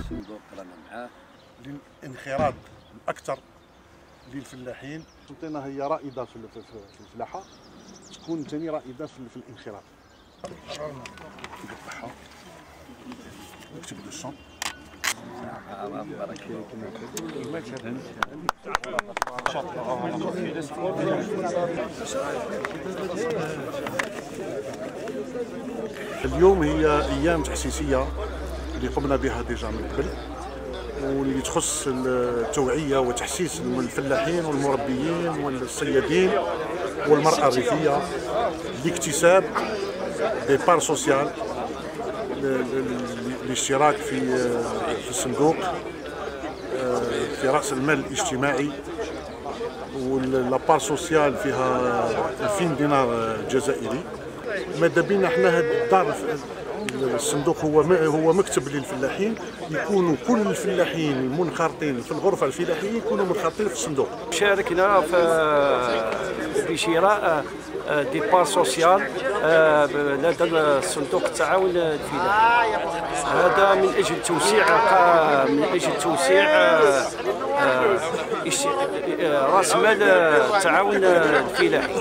الصندوق رانا معاه للانخراط الأكثر للفلاحين. سلطينة هي رائدة في الفلاحة. تكون ثاني رائدة في الانخراط. نقطعها نكتب لو اليوم هي أيام تحسيسيه اللي قمنا بها déjà من قبل واللي تخص التوعية وتحسيس الفلاحين والمربيين والصيادين والمرأة الريفية لاكتساب des parts sociales الاشتراك في في الصندوق في رأس المال الاجتماعي و la part sociale فيها 2000 دينار جزائري. ماذا بينا إحنا هاد الدار؟ الصندوق هو هو مكتب للفلاحين يكونوا كل الفلاحين المنخرطين في الغرفة الفلاحية يكونوا منخرطين في الصندوق. شاركنا في بشراء دي بار سوسيال آه، لدى الصندوق التعاون الفلاحي. هذا من أجل توسيع من أجل توسيع آه، آه، آه، راس مال التعاون الفلاحي.